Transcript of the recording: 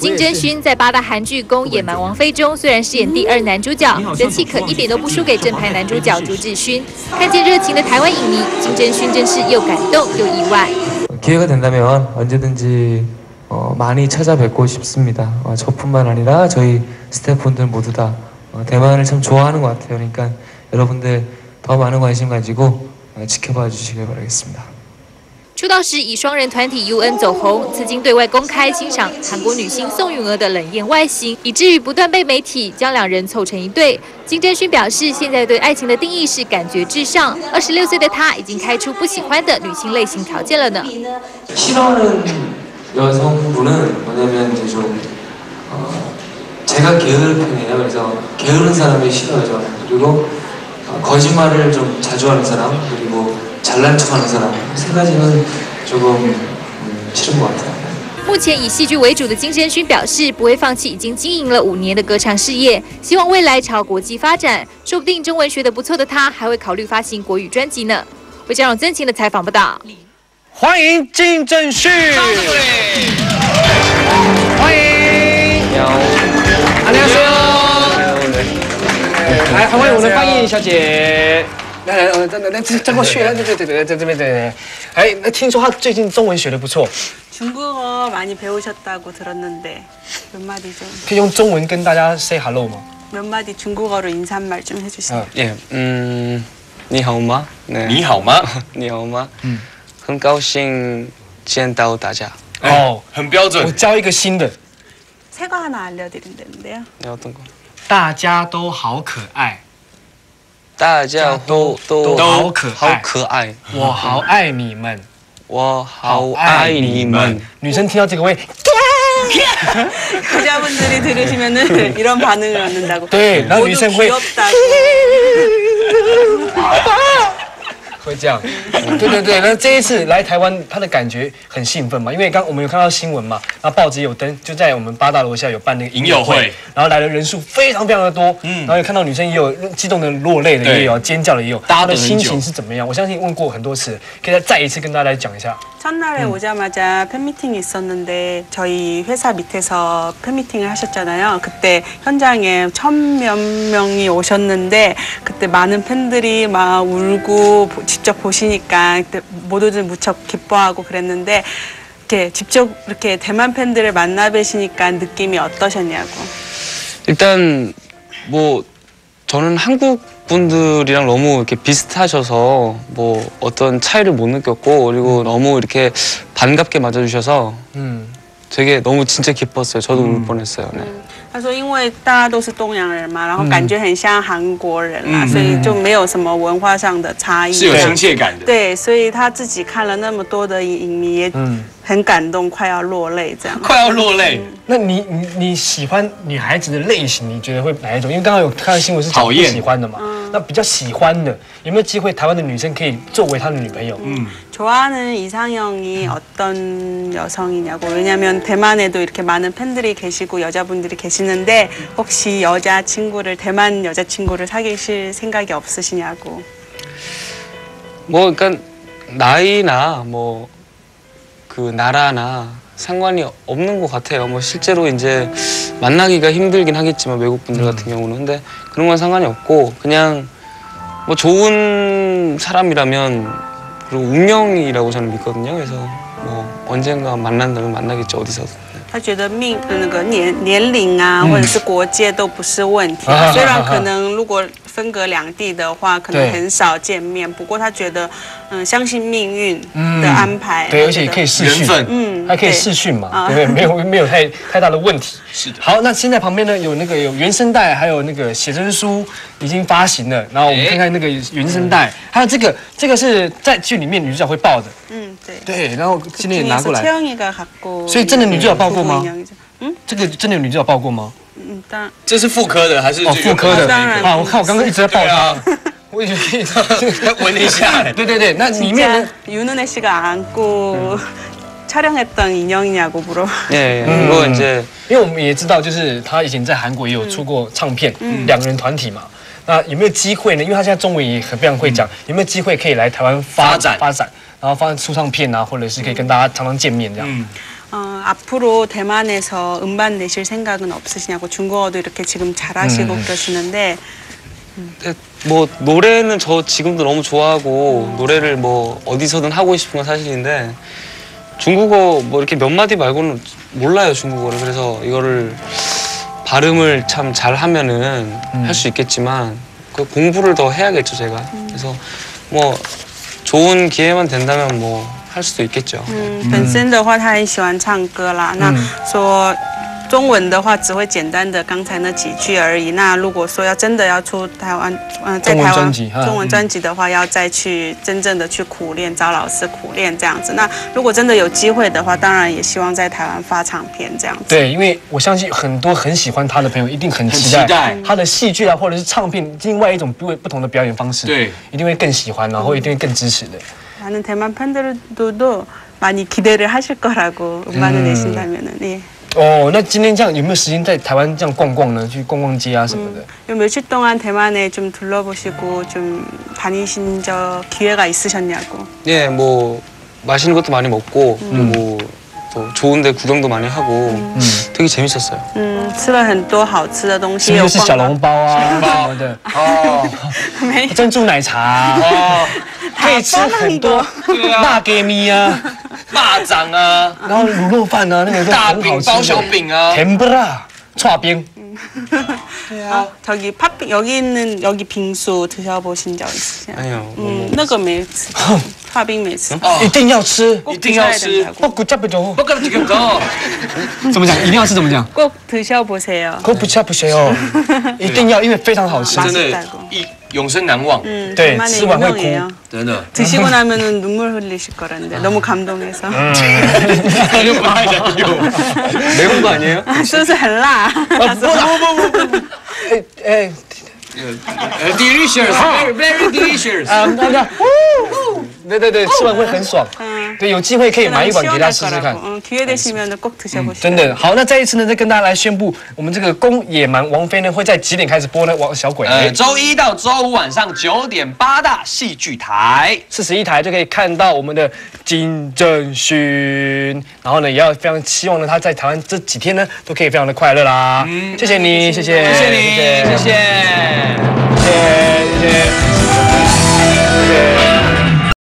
金桢勋在八大韩剧《宫野蛮王妃》中，虽然饰演第二男主角，人气可一点都不输给正牌男主角朱智勋。看见热情的台湾影迷，金桢勋真是又感动又意外。기회가된다면언제든지어많이찾아뵙고싶습니다어저뿐만아니라저희스태프분들모두다어대만을참좋아하는것같아요그러니까여러분들더많은관심가지고지켜봐주시길바라겠습니다 出道时以双人团体 UN 走红，曾经对外公开欣赏韩国女星宋允儿的冷艳外形，以至于不断被媒体将两人凑成一对。金桢勋表示，现在对爱情的定义是感觉至上。二十六岁的他已经开出不喜欢的女性类型条件了呢。싫어하는여성분은뭐냐면이제좀어제가게으르편이에요그래서게으른사람이싫어요저는그리고거짓말을좀자주하는사람그리고 잘난 척하는 사람 세 가지는 조금 싫은 것 같아요. 目前以戏剧为主的金桢勋表示，不会放弃已经经营了五年的歌唱事业，希望未来朝国际发展。说不定中文学得不错的他，还会考虑发行国语专辑呢。为嘉荣真情的采访报道，欢迎金正勋，欢迎，안녕하세 요， 来，欢迎我们的翻译小姐。 来来，呃，那那这这过去，来对对对对，在这边对对。哎，那听说他最近中文学的不错。중국어많이배우셨다고들었는데몇마디 좀。 可以用中文跟大家 say hello 吗？몇마디중국어로인사말좀해주세요 예, 음, 你好吗？你好吗？你好吗？嗯，很高兴见到大家。哦，很标准。我教一个新的。새거하나알려드린다는데요你要等过。大家都好可爱。 大家都都好可好可爱，我好爱你们，我好爱你们。女生听到这个会，여자분들이들으시면은이런반응을얻는다 고。 对，然后女生会。 会这样，对对对。那这一次来台湾，他的感觉很兴奋嘛，因为刚我们有看到新闻嘛，那报纸有登，就在我们八大楼下有办那个影友会，然后来的人数非常非常的多，嗯，然后有看到女生也有激动的落泪的，也有尖叫的，也有，大家的心情是怎么样？我相信问过很多次，可以再再一次跟大家讲一下。 첫날에 음. 오자마자 팬미팅이 있었는데 저희 회사 밑에서 팬미팅을 하셨잖아요. 그때 현장에 천 몇 명이 오셨는데 그때 많은 팬들이 막 울고 직접 보시니까 그때 모두들 무척 기뻐하고 그랬는데 이렇게 직접 이렇게 대만 팬들을 만나 뵈시니까 느낌이 어떠셨냐고. 일단 뭐 저는 한국 분들이랑 너무 이렇게 비슷하셔서 뭐 어떤 차이를 못 느꼈고 그리고 음. 너무 이렇게 반갑게 맞아주셔서 음. 되게 너무 진짜 기뻤어요. 저도 울 음. 뻔했어요. 네. 他说：“因为大家都是东洋人嘛，然后感觉很像韩国人啦，所以就没有什么文化上的差异，是有亲切感的。对，所以他自己看了那么多的影迷，也很感动，快要落泪这样。快要落泪。那你你你喜欢女孩子的类型？你觉得会哪一种？因为刚刚有看到新闻是讨厌喜欢的嘛。那比较喜欢的，有没有机会台湾的女生可以作为他的女朋友？嗯。” 좋아하는 이상형이 어떤 여성이냐고 왜냐하면 대만에도 이렇게 많은 팬들이 계시고 여자분들이 계시는데 혹시 여자친구를 대만 여자친구를 사귀실 생각이 없으시냐고 뭐 그러니까 나이나 뭐 그 나라나 상관이 없는 것 같아요. 뭐 실제로 이제 만나기가 힘들긴 하겠지만 외국 분들 같은 음. 경우는 근데 그런 건 상관이 없고 그냥 뭐 좋은 사람이라면 그리고 운명이라고 저는 믿거든요. 그래서 뭐 언젠가 만난다면 만나겠죠 어디서든. 他觉得命那个年年龄啊或者是国界都不是问题，虽然可能如果分隔两地的话，可能很少见面。不过他觉得，嗯，相信命运的安排。对，而且可以试训，嗯，还可以试训嘛，对不对？没有没有太太大的问题。是的。好，那现在旁边呢有那个有原声带，还有那个写真书已经发行了。然后我们看看那个原声带，还有这个这个是在剧里面女主角会抱的。嗯，对。对，然后今天也拿过来。所以真的女主角抱过吗？嗯，这个真的有女主角抱过吗？嗯，当然，这是妇科的还是哦妇科的？当然啊，我看我刚刚一直在抱他，我以为闻一下。对对对，那里面呢？윤은혜씨가안고촬영했던인형이냐고물어 네， 如果这，因为我们也知道，就是他以前在韩国也有出过唱片，两个人团体嘛。那有没有机会呢？因为他现在中文也很非常会讲，有没有机会可以来台湾发展发展， 然后发出唱片啊，或者是可以跟大家常常见面这样？嗯。 앞으로 대만에서 음반 내실 생각은 없으시냐고 중국어도 이렇게 지금 잘하시고 그러시는데 네, 뭐 노래는 저 지금도 너무 좋아하고 노래를 뭐 어디서든 하고 싶은 건 사실인데 중국어 뭐 이렇게 몇 마디 말고는 몰라요 중국어를 그래서 이거를 발음을 참 잘하면은 할 수 있겠지만 그 공부를 더 해야겠죠 제가 그래서 뭐 좋은 기회만 된다면 뭐 할 수도 있겠죠. 嗯，本身的话他很喜欢唱歌啦，那说。 中文的话只会简单的刚才那几句而已。那如果说要真的要出台湾，嗯、在台湾中文专辑的话，要再去真正的去苦练，找老师苦练这样子。那如果真的有机会的话，当然也希望在台湾发唱片这样子。对，因为我相信很多很喜欢他的朋友一定很期待他的戏剧啊，或者是唱片，另外一种不不同的表演方式，对，一定会更喜欢，然后一定会更支持的。 많은 대만 팬들도 많이 기대를 하실 거라고 음반을 내신다면은 예. 哦，那今天这样有没有时间在台湾这样逛逛呢？去逛逛街啊什么的？ 요 며칠 동안 대만에 좀 둘러보시고 좀 다니신 저 기회가 있으셨냐고. 예, 뭐 맛있는 것도 많이 먹고 뭐 또 좋은데 구경도 많이 하고 되게 재밌었어요. 嗯，吃了很多好吃的东西，是不有是小笼逛包啊什么的？哦，到没？珍珠奶茶啊哦，可以吃很多对啊辣给米啊， 蚂蚱啊，然后卤肉饭啊，那个都大饼、很好吃的。包小饼啊，甜不辣，串冰。 아, 저기 팥빙 여기 있는 여기 빙수 드셔보신 적 있으세요? 아니요. 음, 那个没吃，帕冰没吃，哦一定要吃， 꼭 一定要 드셔야 吃 된다고. 不骨架不走。不跟这个走，怎么讲？一定要吃怎么讲？ 꼭 드셔보세요. 可不吃不行哦，一定要，因为非常好吃。真的一 永生难忘， 음, 네, 대만의 치마 유명해요. 真的。 드시고 나면은 눈물 흘리실 거란데 너무 감동해서. 매운 거 아니에요? 매운 거 아니에요? 是不是很辣？他说哎哎， Delicious, very very delicious。啊，那个，对对对，吃完会很爽。 对，有机会可以买一碗给他试试看。 음, 기회 되시면 꼭 드셔보시죠. 真的好，那再一次呢，再跟大家来宣布，我们这个《公野蛮王妃》呢会在几点开始播呢？王小鬼，呃，周一到周五晚上九点八大戏剧台。四十一台就可以看到我们的金正勋，然后呢，也要非常希望呢他在台湾这几天呢都可以非常的快乐啦。谢谢你，谢谢，谢谢你，谢谢。谢谢，谢谢，谢谢。